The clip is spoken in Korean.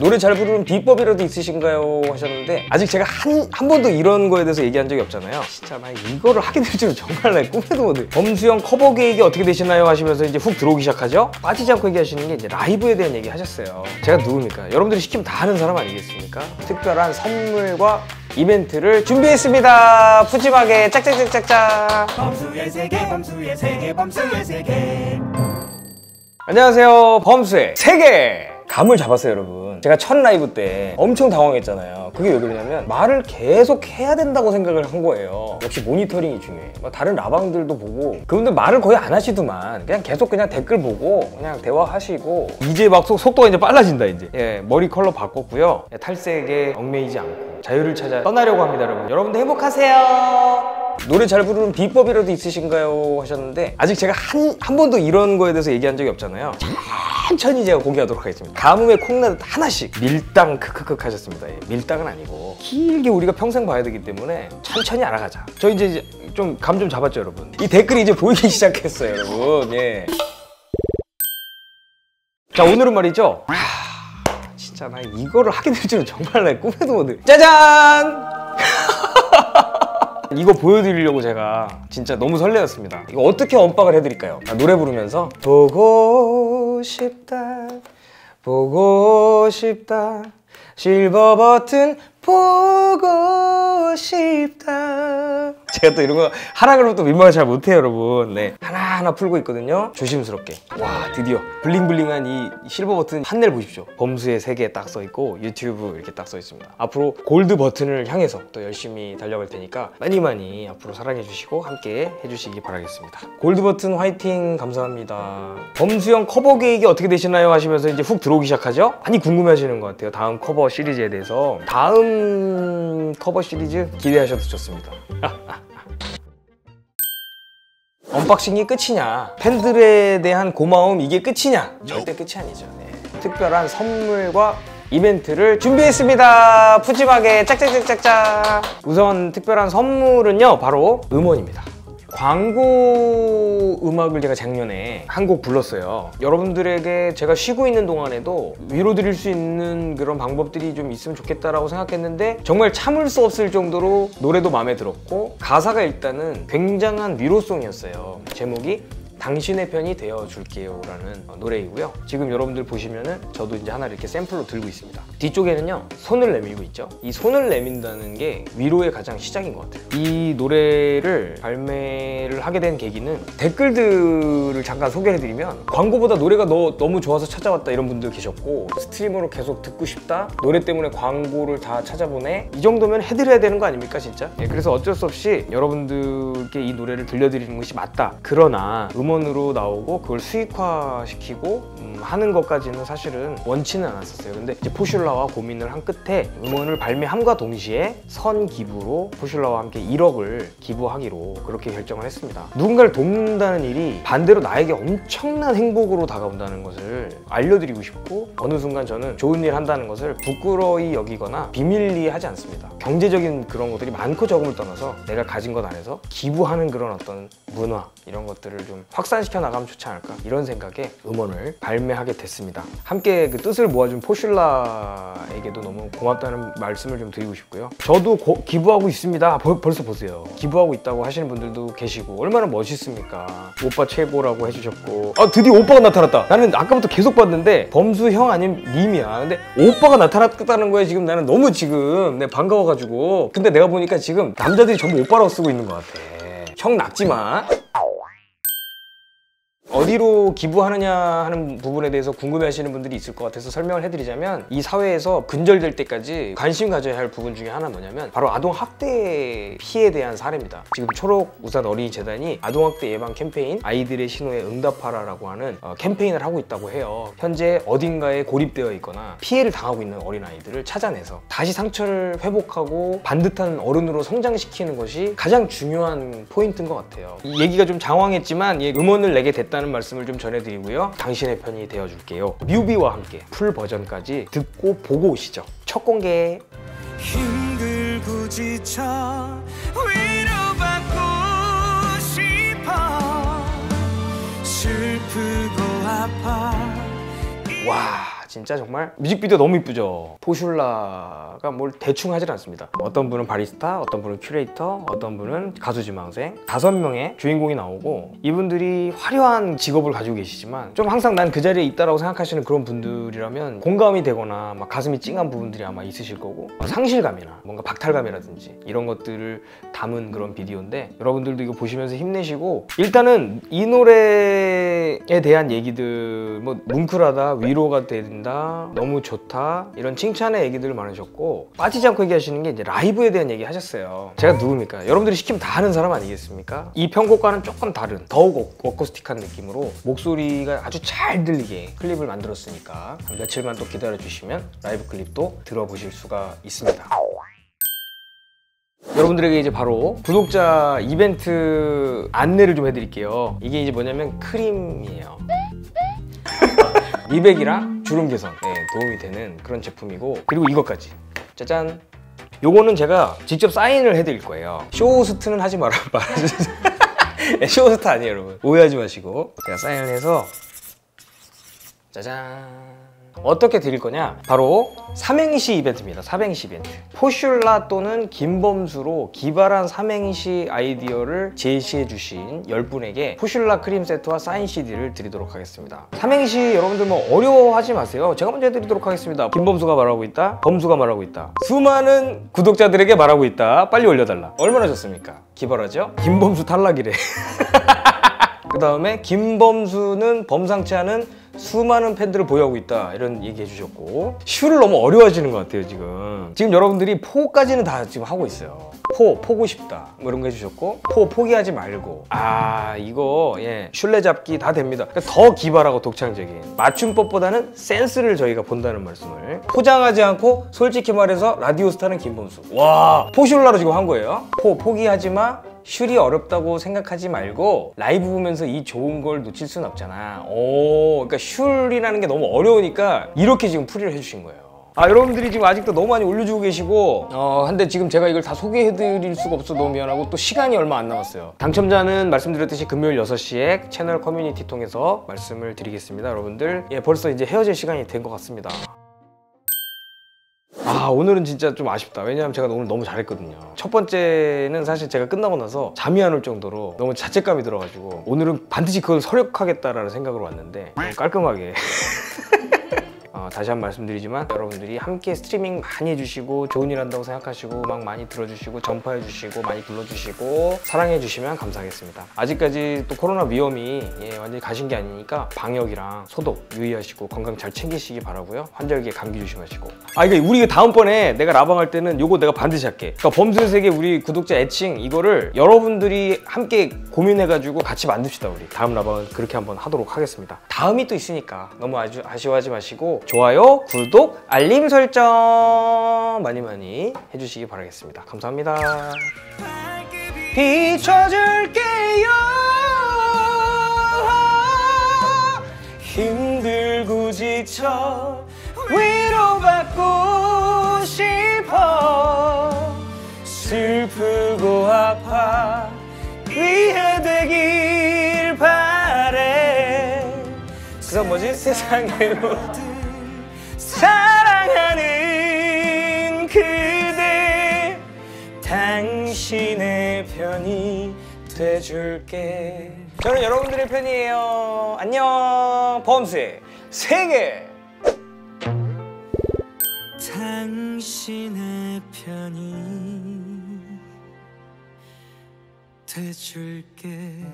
노래 잘 부르는 비법이라도 있으신가요? 하셨는데 아직 제가 한, 한 번도 이런 거에 대해서 얘기한 적이 없잖아요. 진짜 나 이거를 하게 될 줄은 정말 나 꿈에도 못해 범수형 커버 계획이 어떻게 되시나요? 하시면서 이제 훅 들어오기 시작하죠. 빠지지 않고 얘기하시는 게 이제 라이브에 대한 얘기 하셨어요. 제가 누굽니까? 여러분들이 시키면 다 하는 사람 아니겠습니까? 특별한 선물과 이벤트를 준비했습니다. 푸짐하게 짝짝짝짝짝. 범수의 세계 범수의 세계 범수의 세계. 안녕하세요. 범수의 세계 감을 잡았어요 여러분. 제가 첫 라이브 때 엄청 당황했잖아요. 그게 왜 그러냐면 말을 계속 해야 된다고 생각을 한 거예요. 역시 모니터링이 중요해. 막 다른 라방들도 보고 그분들 말을 거의 안 하시더만. 그냥 계속 그냥 댓글 보고 그냥 대화하시고. 이제 막 속, 속도가 이제 빨라진다 이제. 예, 머리 컬러 바꿨고요. 예, 탈색에 얽매이지 않고 자유를 찾아 떠나려고 합니다 여러분. 여러분들 행복하세요. 노래 잘 부르는 비법이라도 있으신가요? 하셨는데 아직 제가 한, 한 번도 이런 거에 대해서 얘기한 적이 없잖아요 천천히 제가 공개하도록 하겠습니다. 가뭄에 콩나듯 하나씩. 밀당 크크크 하셨습니다. 예, 밀당은 아니고. 길게 우리가 평생 봐야 되기 때문에 천천히 알아가자. 저 이제 좀 감 좀 잡았죠 여러분? 이 댓글이 이제 보이기 시작했어요 여러분. 예. 자 오늘은 말이죠. 하, 진짜 나 이거를 하게 될 줄은 정말 나 꿈에도 못해 짜잔 이거 보여드리려고 제가 진짜 너무 설레었습니다. 이거 어떻게 언박을 해드릴까요? 아, 노래 부르면서 보고 싶다, 보고 싶다, 실버 버튼 보고 싶다. 제가 또 이런 거 하라 그러면 또 민망을 잘 못해요, 여러분. 네. 하나하나 풀고 있거든요. 조심스럽게. 와, 드디어 bling bling한 이 실버 버튼 판넬 보십시오. 범수의 세계 딱 써 있고 유튜브 이렇게 딱 써 있습니다. 앞으로 골드 버튼을 향해서 또 열심히 달려갈 테니까 많이 많이 앞으로 사랑해 주시고 함께 해 주시기 바라겠습니다. 골드 버튼 화이팅 감사합니다. 범수형 커버 계획이 어떻게 되시나요? 하시면서 이제 훅 들어오기 시작하죠? 많이 궁금해 하시는 것 같아요. 다음 커버 시리즈에 대해서. 다음 커버 시리즈 기대하셔도 좋습니다. unboxing이 끝이냐? 팬들에 대한 고마움 이게 끝이냐? 절대 끝이 아니죠. 네. 특별한 선물과 이벤트를 준비했습니다. 푸짐하게 짝짝짝짝짝. 우선 특별한 선물은요 바로 음원입니다 광고 음악을 제가 작년에 한 곡 불렀어요. 여러분들에게 제가 쉬고 있는 동안에도 위로 드릴 수 있는 그런 방법들이 좀 있으면 좋겠다라고 생각했는데 정말 참을 수 없을 정도로 노래도 마음에 들었고 가사가 일단은 굉장한 위로송이었어요. 제목이 당신의 편이 되어 줄게요 라는 노래이고요. 지금 여러분들 보시면은 저도 이제 하나 이렇게 샘플로 들고 있습니다. 뒤쪽에는요 손을 내밀고 있죠? 이 손을 내민다는 게 위로의 가장 시작인 것 같아요. 이 노래를 발매를 하게 된 계기는 댓글들을 잠깐 소개해 드리면 광고보다 노래가 너, 너무 좋아서 찾아왔다 이런 분들 계셨고 스트리머로 계속 듣고 싶다? 노래 때문에 광고를 다 찾아보네? 이 정도면 해드려야 되는 거 아닙니까 진짜? 예, 그래서 어쩔 수 없이 여러분들께 이 노래를 들려드리는 것이 맞다. 그러나 음원 으로 나오고 그걸 수익화시키고 음, 하는 것까지는 사실은 원치는 않았었어요. 근데 이제 포슐라와 고민을 한 끝에 음원을 발매함과 동시에 선 기부로 포슐라와 함께 1억을 기부하기로 그렇게 결정을 했습니다. 누군가를 돕는다는 일이 반대로 나에게 엄청난 행복으로 다가온다는 것을 알려드리고 싶고 어느 순간 저는 좋은 일 한다는 것을 부끄러이 여기거나 비밀리 하지 않습니다. 경제적인 그런 것들이 많고 적음을 떠나서 내가 가진 것 안에서 기부하는 그런 어떤 문화 이런 것들을 좀 확산시켜 나가면 좋지 않을까? 이런 생각에 음원을 발매하게 됐습니다. 함께 그 뜻을 모아준 포슐라에게도 너무 고맙다는 말씀을 좀 드리고 싶고요. 저도 고, 기부하고 있습니다. 벌, 벌써 보세요. 기부하고 있다고 하시는 분들도 계시고 얼마나 멋있습니까? 오빠 최고라고 해주셨고. 아 드디어 오빠가 나타났다. 나는 아까부터 계속 봤는데 범수 형 아니면 님이야. 근데 오빠가 나타났다는 거에 지금 나는 너무 지금 내 반가워가지고. 근데 내가 보니까 지금 남자들이 전부 오빠라고 쓰고 있는 것 같아 형 낙지마 어디로 기부하느냐 하는 부분에 대해서 궁금해하시는 분들이 있을 것 같아서 설명을 해드리자면 이 사회에서 근절될 때까지 관심 가져야 할 부분 중에 하나 뭐냐면 바로 아동 학대 피해에 대한 사례입니다. 지금 초록 우산 어린이 재단이 아동 학대 예방 캠페인 아이들의 신호에 응답하라라고 하는 어, 캠페인을 하고 있다고 해요. 현재 어딘가에 고립되어 있거나 피해를 당하고 있는 어린 아이들을 찾아내서 다시 상처를 회복하고 반듯한 어른으로 성장시키는 것이 가장 중요한 포인트인 것 같아요. 이 얘기가 좀 장황했지만 예, 음원을 내게 됐다는 말씀을 좀 전해드리고요. 당신의 편이 되어줄게요. 뮤비와 함께 full 버전까지 듣고 보고 오시죠. 첫 공개. 힘들고 지쳐 위로받고 싶어 슬프고 아파 와 진짜 정말 뮤직비디오 너무 이쁘죠. 포슐라가 뭘 대충 하질 않습니다. 어떤 분은 바리스타, 어떤 분은 큐레이터, 어떤 분은 가수 지망생 다섯 명의 주인공이 나오고 이분들이 화려한 직업을 가지고 계시지만 좀 항상 난 그 자리에 있다라고 생각하시는 그런 분들이라면 공감이 되거나 막 가슴이 찡한 부분들이 아마 있으실 거고 어, 상실감이나 뭔가 박탈감이라든지 이런 것들을 담은 그런 비디오인데 여러분들도 이거 보시면서 힘내시고 일단은 이 노래에 대한 얘기들 뭐 뭉클하다 위로가 된다. 너무 좋다. 이런 칭찬의 얘기들 많으셨고 빠지지 않고 얘기하시는 게 이제 라이브에 대한 얘기 하셨어요. 제가 누굽니까? 여러분들이 시키면 다 하는 사람 아니겠습니까? 이 편곡과는 조금 다른 더욱 어- 어쿠스틱한 느낌으로 목소리가 아주 잘 들리게 클립을 만들었으니까 한 며칠만 또 기다려 주시면 라이브 클립도 들어보실 수가 있습니다. 여러분들에게 이제 바로 구독자 이벤트 안내를 좀 해드릴게요. 이게 이제 뭐냐면 크림이에요. 미백이랑 주름 개선에 도움이 되는 그런 제품이고 그리고 이것까지 짜잔. 요거는 제가 직접 사인을 해드릴 거예요. 쇼호스트는 하지 말아 말아주세요. 네, 쇼호스트 아니에요, 여러분. 오해하지 마시고 제가 사인을 해서 짜잔. 어떻게 드릴 거냐? 바로 삼행시 이벤트입니다. 삼행시 이벤트. 포슐라 또는 김범수로 기발한 삼행시 아이디어를 제시해 주신 10분에게 포슐라 크림 세트와 사인 CD를 드리도록 하겠습니다. 삼행시 여러분들 뭐 어려워하지 마세요. 제가 먼저 해드리도록 하겠습니다. 김범수가 말하고 있다. 범수가 말하고 있다. 수많은 구독자들에게 말하고 있다. 빨리 올려달라. 얼마나 좋습니까? 기발하죠? 김범수 탈락이래. 그 다음에 김범수는 범상치 않은 수많은 팬들을 보유하고 있다. 이런 얘기 해주셨고. 슈를 너무 어려워하시는 것 같아요 지금. 지금 여러분들이 포까지는 다 지금 하고 있어요. 포 포고 싶다. 뭐 이런 거 해주셨고. 포 포기하지 말고. 아 이거 예. 슐레 잡기 다 됩니다. 그러니까 더 기발하고 독창적인. 맞춤법보다는 센스를 저희가 본다는 말씀을. 포장하지 않고 솔직히 말해서 라디오 스타는 김범수. 와 포슐라로 지금 한 거예요. 포 포기하지 마 슐이 어렵다고 생각하지 말고 라이브 보면서 이 좋은 걸 놓칠 순 없잖아. 오, 그러니까 슐이라는 게 너무 어려우니까 이렇게 지금 풀이를 해주신 거예요. 아 여러분들이 지금 아직도 너무 많이 올려주고 계시고 어 근데 지금 제가 이걸 다 소개해드릴 수가 없어 너무 미안하고 또 시간이 얼마 안 남았어요 당첨자는 말씀드렸듯이 금요일 6시에 채널 커뮤니티 통해서 말씀을 드리겠습니다 여러분들 예 벌써 이제 헤어질 시간이 된 것 같습니다 아 오늘은 진짜 좀 아쉽다. 왜냐하면 제가 오늘 너무 잘했거든요. 첫 번째는 사실 제가 끝나고 나서 잠이 안 올 정도로 너무 자책감이 들어가지고 오늘은 반드시 그걸 설욕하겠다라는 생각으로 왔는데 깔끔하게 어, 다시 한 번 말씀드리지만 여러분들이 함께 스트리밍 많이 해주시고 좋은 일 한다고 생각하시고 음악 많이 들어주시고 전파해주시고 많이 불러주시고 사랑해주시면 감사하겠습니다. 아직까지 또 코로나 위험이 예, 완전히 가신 게 아니니까 방역이랑 소독 유의하시고 건강 잘 챙기시기 바라고요. 환절기에 감기 조심하시고. 아 이거 우리 이거 다음번에 내가 라방 할 때는 요거 내가 반드시 할게. 그러니까 범수의 세계 우리 구독자 애칭 이거를 여러분들이 함께 고민해가지고 같이 만듭시다 우리. 다음 라방은 그렇게 한번 하도록 하겠습니다. 다음이 또 있으니까 너무 아주 아쉬워하지 마시고 좋아요 구독 알림 설정 많이 많이 해주시기 바라겠습니다. 감사합니다. 비춰줄게요. 힘들고 지쳐 위로받고 싶어. 슬프고 아파 이해되길 바래. 그건 뭐지? 모든 사랑하는 그대 당신의 편이 돼줄게. 저는 여러분들의 편이에요. 안녕 범수의 세계 당신의 편이 돼줄게